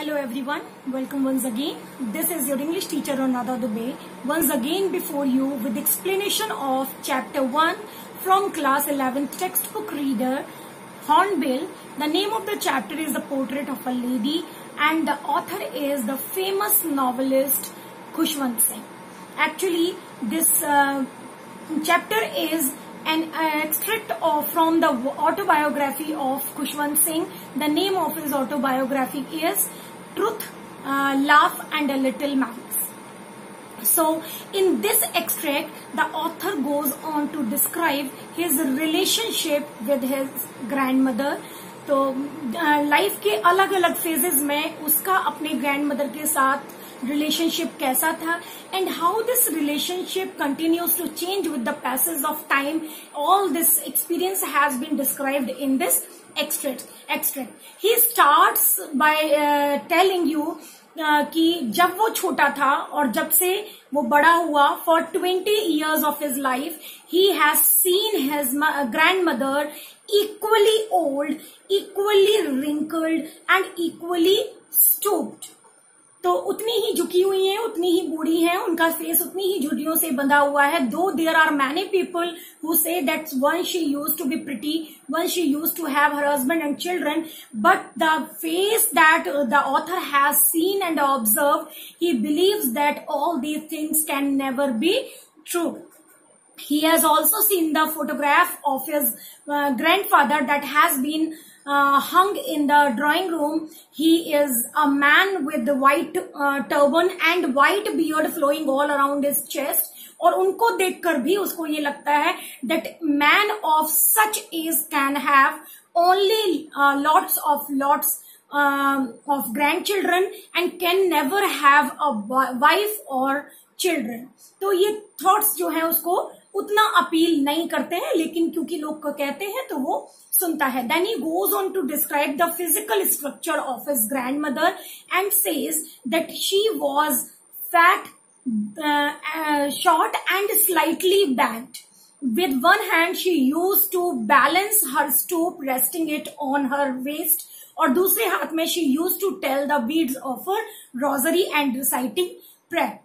Hello everyone, welcome once again. This is your English teacher Ronada Dubey. Once again before you with explanation of chapter 1 from class 11th textbook reader Hornbill. The name of the chapter is The Portrait of a Lady and the author is the famous novelist Khushwant Singh. Actually this uh, chapter is an extract of, from the autobiography of Khushwant Singh. The name of his autobiography is Truth, uh, Laugh and a Little Malice. So in this extract, the author goes on to describe his relationship with his grandmother. तो life uh, के अलग अलग phases में उसका अपने grandmother के साथ relationship कैसा था? And how this relationship continues to change with the passage of time all this experience has been described in this extract extract he start by telling you कि जब वो छोटा था और जब से वो बड़ा हुआ for twenty years of his life he has seen his grandmother equally old equally wrinkled and equally stooped तो उतनी ही झुकी हुई हैं उतनी ही बूढ़ी हैं उनका फेस उतनी ही झुडियों से बंधा हुआ है। Though there are many people who say that once she used to be pretty once she used to have her husband and children but the face that the author has seen and observe he believe that all these things can never be true he has also seen the photograph of his uh, grandfather that has been uh, hung in the drawing room. He is a man with the white uh, turban and white beard flowing all around his chest. और उनको देखकर भी उसको ये लगता है that man of such age can have only lots of lots of grandchildren and can never have a wife और children तो ये थॉट्स जो है उसको उतना अपील नहीं करते हैं, लेकिन क्योंकि लोग कहते हैं तो वो सुनता है। Then he goes on to describe the physical structure of his grandmother and says that she was fat short and slightly bent with one hand she used to balance her stoop resting it on her waist और दूसरे हाथ में she used to tell the beads of her rosary and reciting prayer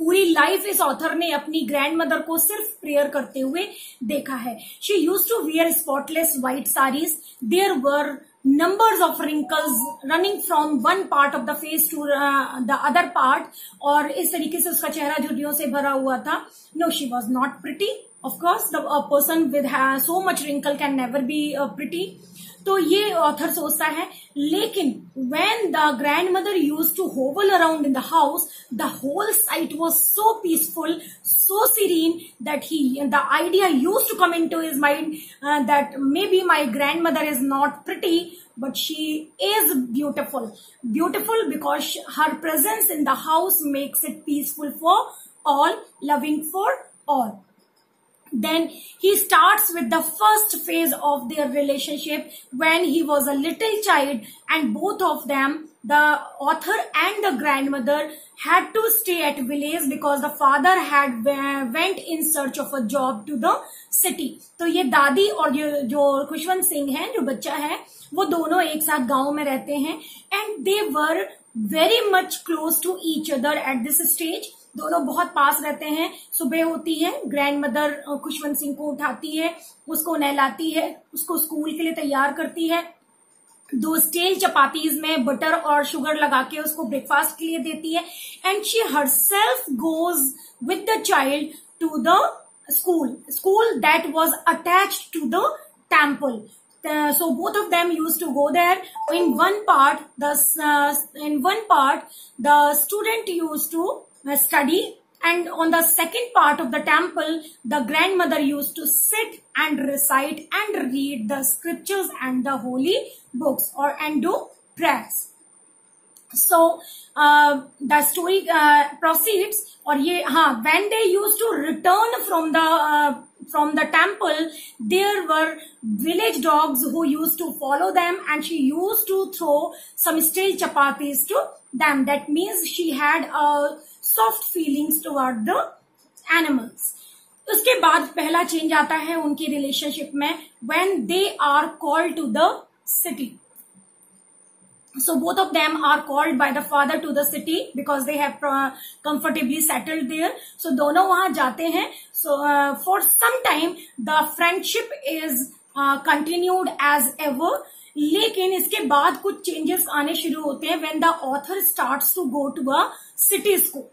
पूरी life इस author ने अपनी grand mother को सिर्फ़ प्रेयर करते हुए देखा है। She used to wear spotless white saris there were numbers of wrinkles running from one part of the face to the other part और इस तरीके से उसका चेहरा झुडियों से भरा हुआ था। No she was not pretty of course the with so much wrinkle can never be pretty तो ये ऑथर सोचता है, लेकिन when the grandmother used to hobble around in the house the whole sight was so peaceful so serene that he the idea used to come in to his mind that may be my grandmother is not pretty but she is beautiful beautiful because her presence in the house makes it peaceful for all loving for all then he starts with the first phase of their relationship when he was a little child and both of them the author and the grandmother had to stay at village because the father had went in search of a job to the city तो ये दादी और जो जो खुशवंत सिंह है जो बच्चा है वो दोनों एक साथ गाँव में रहते हैं and they were very much close to each other at this stage दोनों बहुत पास रहते हैं। सुबह होती है ग्रैंड मदर खुशवंत सिंह को उठाती है उसको नहलाती है उसको स्कूल के लिए तैयार करती है। दो स्टेल चपातीज में बटर और शुगर लगा के उसको ब्रेकफास्ट के लिए देती है। And she herself goes with the child to the school school that was attach to the temple both of them used to go there. In one part the uh, in one part the student used to study. And on the second part of the temple the grandmother used to sit and recite and read the scriptures and the holy books or and do prayers. So uh, the story uh, proceeds or ye ha when they used to return from the uh, from the temple there were village dogs who used to follow them and she used to throw some stale chapatis to them. That means she had a soft feelings toward the animals उसके बाद पहला change आता है उनकी relationship में when they are called to the city so both of them are called by the father to the city because they have comfortably settled there so दोनों वहाँ जाते हैं। So for some time the friendship is continued as ever लेकिन इसके बाद कुछ changes आने शुरू होते हैं when the author start to go to a city school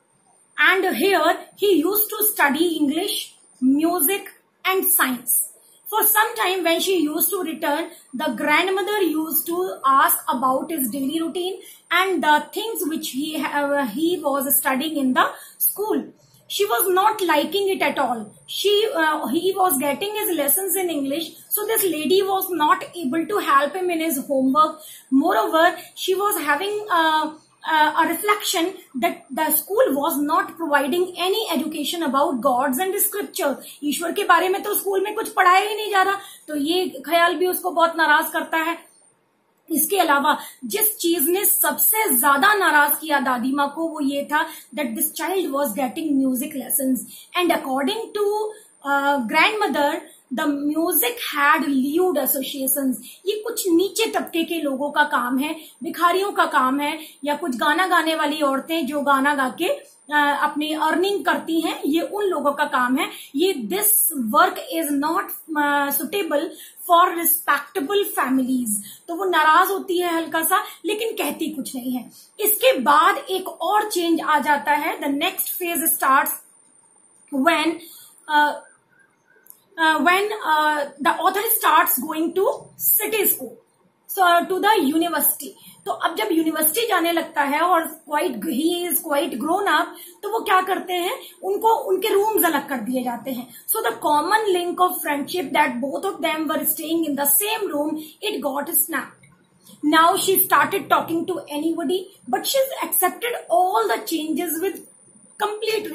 And here he used to study English, music and science. For some time when she used to return, the grandmother used to ask about his daily routine and the things which he, uh, he was studying in the school. She was not liking it at all. She, uh, he was getting his lessons in English. So this lady was not able to help him in his homework. Moreover, she was having, uh, uh, a reflection that the school was not providing any education about gods and scripture. ईश्वर के बारे में तो school में कुछ पढ़ाया ही नहीं जा रहा तो ये ख्याल भी उसको बहुत नाराज़ करता है। इसके अलावा जिस चीज़ ने सबसे ज़्यादा नाराज़ किया दादी माँ को वो ये था that this child was getting music lesson and according to grandmother the music had lewd association ये कुछ नीचे तबके के लोगों का काम है, भिखारियों का काम है, या कुछ गाना गाने वाली औरतें जो गाना गा के अपनी अर्निंग करती हैं, ये उन लोगों का काम है। ये this work is not suitable for respectable families तो वो नाराज़ होती है हल्का सा लेकिन कहती कुछ नहीं है। इसके बाद एक और चेंज आ जाता है। The next phase start when uh, when uh, the author starts going to city school so uh, to the university. तो अब जब यूनिवर्सिटी जाने लगता है और क्वाइट ही इज़ क्वाइट ग्रोन अप तो वो क्या करते हैं? उनको उनके रूम्स अलग कर दिए जाते हैं. So the common link of friendship that both of them were staying in the same room it got snapped now she started talking to anybody but she accepted all the changes with complete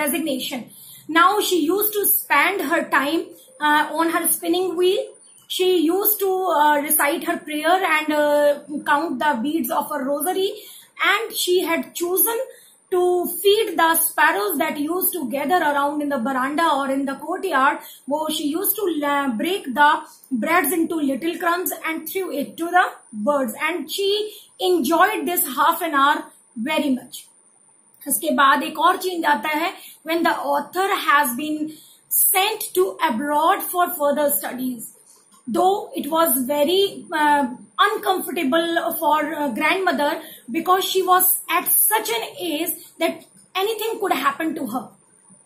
resignation Now she used to spend her time uh, on her spinning wheel. She used to uh, recite her prayer and uh, count the beads of her rosary. And she had chosen to feed the sparrows that used to gather around in the veranda or in the courtyard. Wo she used to uh, break the breads into little crumbs and threw it to the birds. And she enjoyed this half an hour very much. उसके बाद एक और change आता है when the author has been sent to abroad for further studies though it was very uncomfortable for grand mother because she was at such an age that anything could happen to her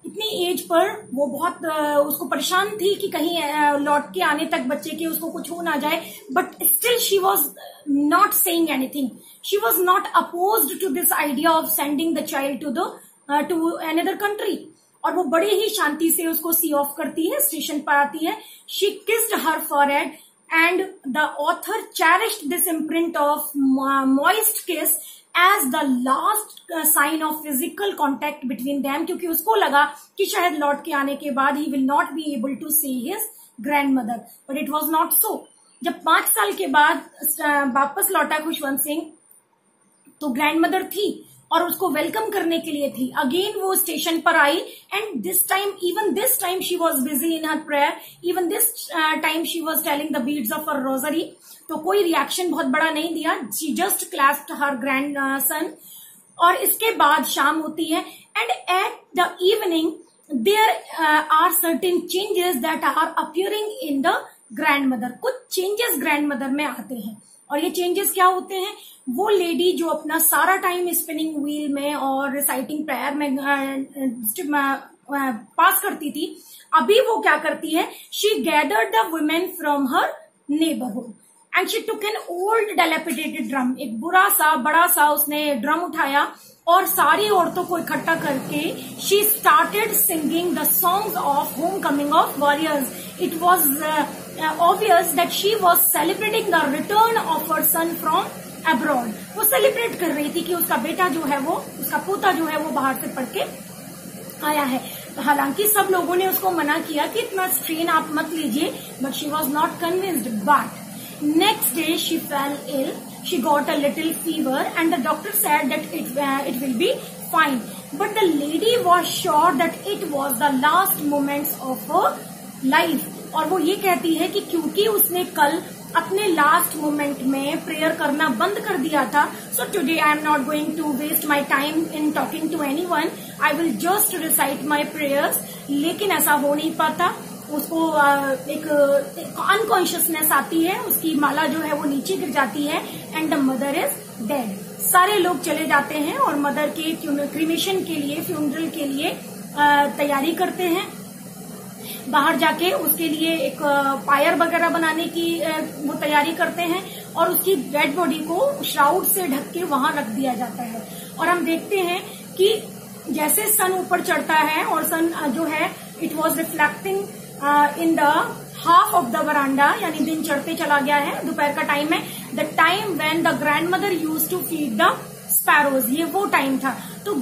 इतनी age पर वो बहुत उसको परेशान थी कि कहीं लौट के आने तक बच्चे के उसको कुछ हो ना जाए। But still she was not saying anything she was not oppose to this idea of sending the child to the to another country और वो बड़े ही शांति से उसको सी ऑफ़ करती है स्टेशन पर आती है। She kissed her forehead and the author cherished this imprint of moist kiss as the last sign of physical contact between them क्योंकि उसको लगा कि शायद लौट के आने के बाद he will not be able to see his grand mother but it was not so जब पाँच साल के बाद uh, वापस लौटा खुशवंत सिंह तो ग्रैंड मदर थी। और उसको वेलकम करने के लिए थी। अगेन वो स्टेशन पर आई and this time even this time she was busy in her prayer even this time she was telling the beads of her rosary तो कोई रिएक्शन बहुत बड़ा नहीं दिया। She just clasped her grand son और इसके बाद शाम होती है and at the evening there are certain changes that are appearing in the grand mother कुछ चेंजेस ग्रैंड मदर में आते हैं। और ये चेंजेस क्या होते हैं? वो लेडी जो अपना सारा टाइम स्पिनिंग व्हील में और रिसाइटिंग प्रेयर में पास करती थी, अभी वो क्या करती है? She gather the women from her neighbourhood and she took an old dilapidated drum एक बुरा सा, बड़ा सा उसने ड्रम उठाया और सारी औरतों को इकट्ठा करके she started singing the song of home coming of warriors it was obvious that she was celebrating the return of her son from abroad वो सेलिब्रेट कर रही थी कि उसका बेटा जो है वो, उसका पोता जो है वो बाहर से पढ़ के आया है। हालाँकि सब लोगों ने उसको मना किया कि इतना स्ट्रेन आप मत लीजिए but she was not convinced but next day she fell ill she got a little fever and the doctor said that it it will be fine but the lady was sure that it was the last moments of life और वो ये कहती है कि क्योंकि उसने कल अपने लास्ट मोमेंट में प्रेयर करना बंद कर दिया था so today I am not going to waste my time in talking to anyone I will just recite my prayers लेकिन ऐसा हो नहीं पाता। उसको एक अनकॉन्शियसनेस आती है। उसकी माला जो है वो नीचे गिर जाती है। And the mother is dead सारे लोग चले जाते हैं और मदर के क्रीमेशन के लिए फ्यूनरल के लिए तैयारी करते हैं। बाहर जाके उसके लिए एक पायर वगैरह बनाने की वो तैयारी करते हैं और उसकी डेड बॉडी को श्राउड से ढक के वहाँ रख दिया जाता है। और हम देखते हैं कि जैसे सन ऊपर चढ़ता है और सन जो है it was reflecting in the half of the verandah यानी दिन चढ़ते चला गया है, दोपहर का टाइम है। The time when the grand mother use to feed the sparrows ये वो टाइम था। तो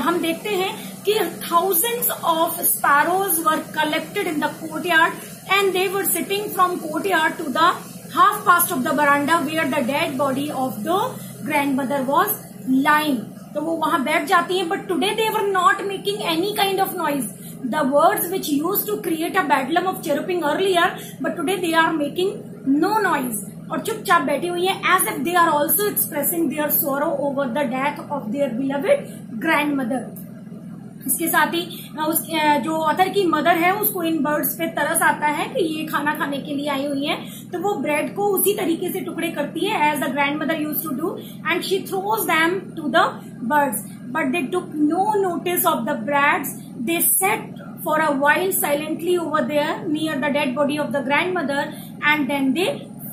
हम देखते हैं कि thousands of sparrows were collected in the courtyard and they were sitting from courtyard to the half past of the verandah where the dead body of the grand mother was line तो वो वहाँ बैठ जाती है but today they were not making any kind of noise the words which used to create a bedlam of chirruping earlier, but today they are making no noise. और चुपचाप बैठी हुई है as if they are also expressing their sorrow over the death of their beloved grand mother इसके साथ ही उस जो author की मदर है, उसको इन बर्ड्स पे तरस आता है कि ये खाना खाने के लिए आई हुई है तो वो ब्रेड को उसी तरीके से टुकड़े करती है as the grand mother use to do and she throws them to the birds but they took no notice of the brats. They sat for a while silently over there, near the dead body of the grandmother, and then they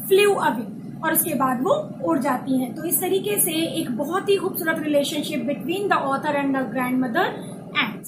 flew away. और उसके बाद वो उड़ जाती हैं तो इस तरीके से एक बहुत ही खूबसूरत relationship between the author and the grand mother and